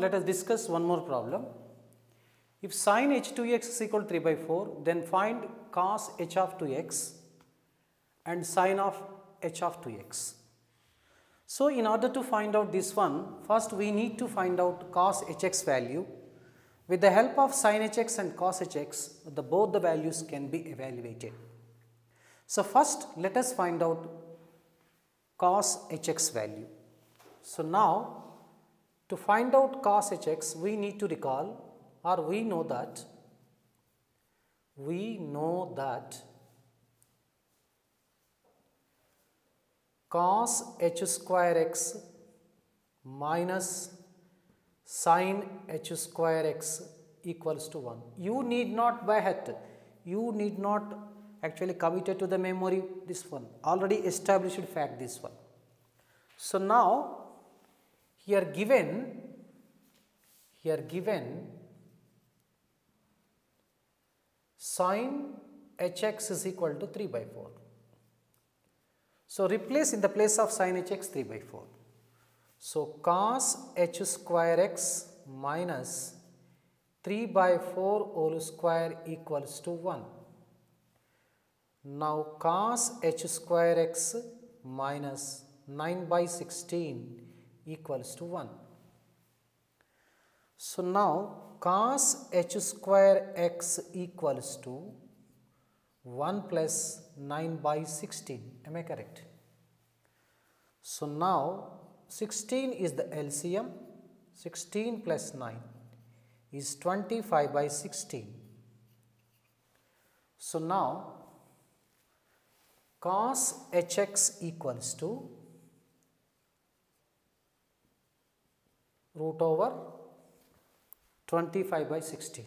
let us discuss one more problem. If sine h2x is equal to 3 by 4, then find cos h of 2x and sine of h of 2x. So, in order to find out this one, first we need to find out cos hx value. With the help of sin hx and cos hx, the both the values can be evaluated. So, first let us find out cos hx value. So, now to find out cos hx, we need to recall or we know that we know that cos h square x minus sin h square x equals to 1. You need not by heart, you need not actually committed to the memory this one, already established fact this one. So, now here given, here given sin hx is equal to 3 by 4. So, replace in the place of sin hx 3 by 4. So, cos h square x minus 3 by 4 whole square equals to 1. Now, cos h square x minus 9 by 16 equals to 1. So, now cos h square x equals to 1 plus 9 by 16 am I correct? So, now 16 is the LCM 16 plus 9 is 25 by 16. So, now cos hx equals to root over 25 by 16.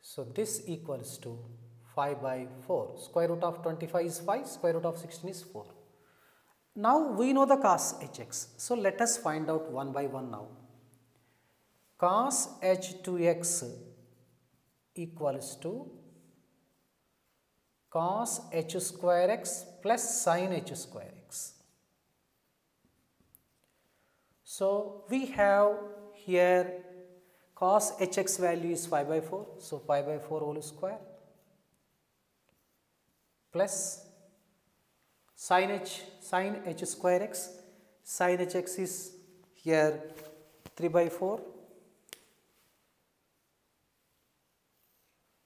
So, this equals to 5 by 4 square root of 25 is 5 square root of 16 is 4. Now, we know the cos hx. So, let us find out one by one now. Cos h2x equals to cos h square x plus sin h square x. So, we have here cos hx value is 5 by 4. So, pi by 4 whole square plus sin h sin h square x sin hx is here 3 by 4.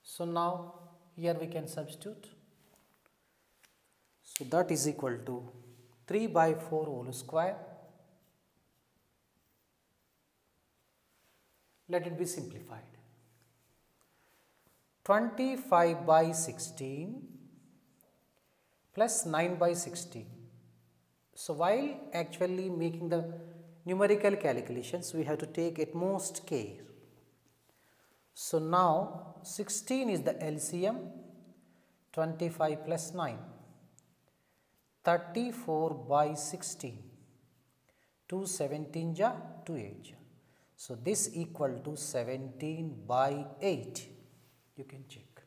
So, now here we can substitute. So, that is equal to 3 by 4 whole square let it be simplified. 25 by 16 plus 9 by 16. So, while actually making the numerical calculations, we have to take at most care. So, now 16 is the LCM 25 plus 9 34 by 16 2 17 ja 2 8 ja. So, this equal to 17 by 8 you can check.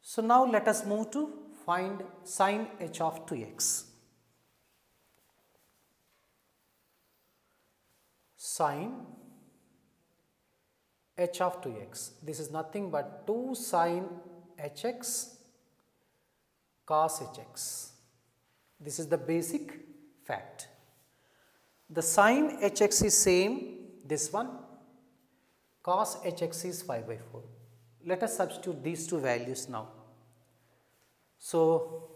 So, now let us move to find sin h of 2x. Sin h of 2x this is nothing but 2 sin hx cos hx. This is the basic fact. The sin hx is same this one cos hx is 5 by 4. Let us substitute these two values now. So,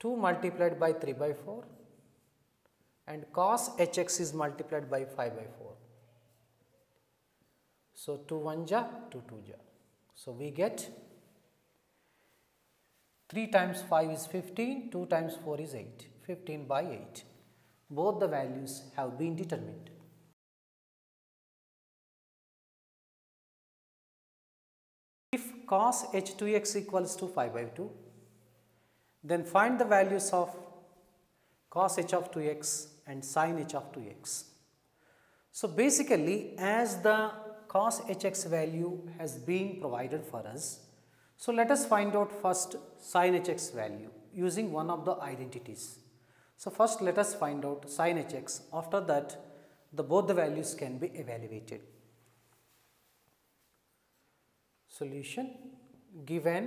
2 multiplied by 3 by 4 and cos hx is multiplied by 5 by 4. So, 2 1 ja 2 2 ja. So, we get 3 times 5 is 15, 2 times 4 is 8, 15 by 8. Both the values have been determined. Cos h2x equals to 5 by 2, then find the values of cos h of 2x and sin h of 2x. So, basically as the cos hx value has been provided for us, so let us find out first sin hx value using one of the identities. So, first let us find out sin hx after that the both the values can be evaluated. Solution given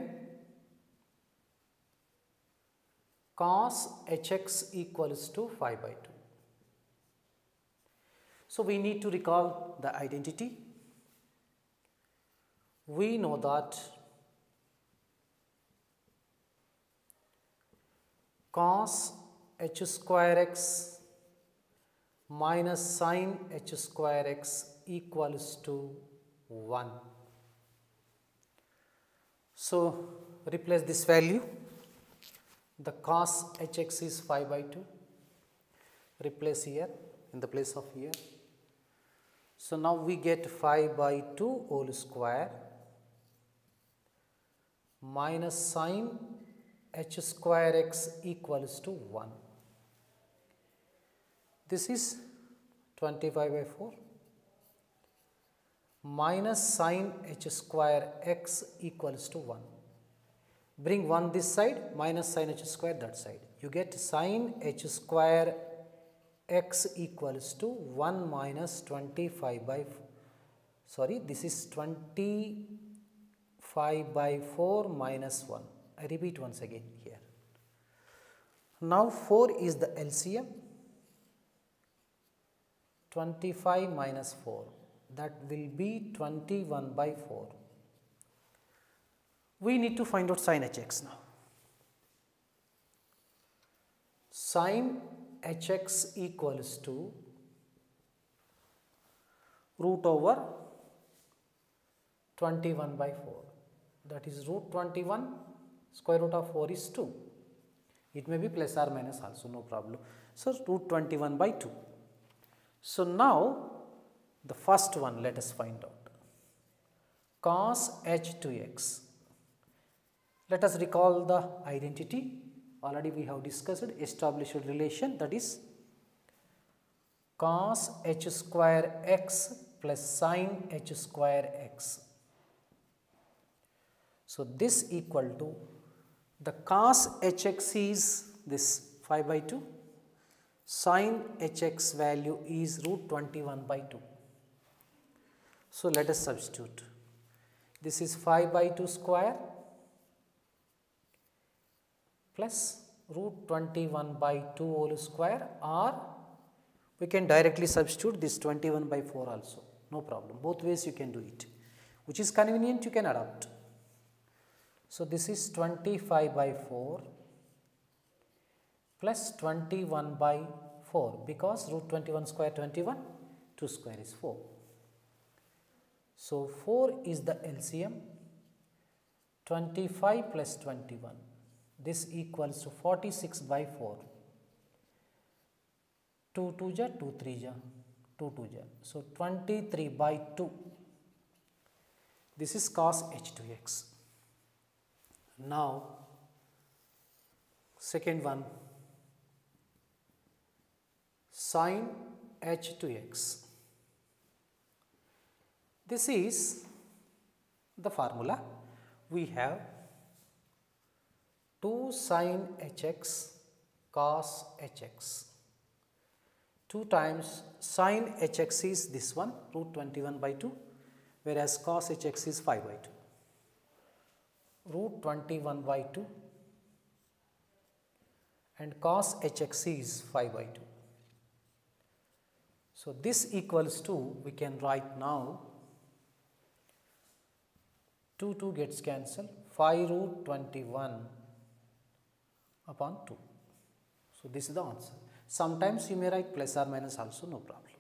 cos hx equals to 5 by 2. So, we need to recall the identity. We know that cos h square x minus sin h square x equals to 1. So, replace this value the cos hx is 5 by 2 replace here in the place of here. So, now we get 5 by 2 whole square minus sin h square x equals to 1. This is 25 by 4 minus sin h square x equals to 1. Bring 1 this side minus sin h square that side. You get sin h square x equals to 1 minus 25 by sorry this is 25 by 4 minus 1. I repeat once again here. Now 4 is the LCM 25 minus 4 that will be 21 by 4. We need to find out sin hx now. Sin hx equals to root over 21 by 4 that is root 21 square root of 4 is 2 it may be plus or minus also no problem so root 21 by 2 so now the first one let us find out cos h2x let us recall the identity already we have discussed established relation that is cos h square x plus sin h square x. So, this equal to the cos hx is this 5 by 2 sin hx value is root 21 by 2. So, let us substitute. This is 5 by 2 square plus root 21 by 2 whole square or we can directly substitute this 21 by 4 also. No problem. Both ways you can do it. Which is convenient you can adopt. So, this is 25 by 4 plus 21 by 4 because root 21 square 21 2 square is 4. So, 4 is the LCM 25 plus 21 this equals to 46 by 4 2 2 ja 2 3 ja 2 2 ja. So 23 by 2 this is cos h2x now second one. Sin h2x this is the formula. We have 2 sin hx cos hx 2 times sin hx is this one root 21 by 2 whereas cos hx is 5 by 2 root 21 by 2 and cos hx is 5 by 2. So, this equals to we can write now 2 2 gets cancelled 5 root 21 upon 2. So, this is the answer. Sometimes you may write plus or minus also no problem.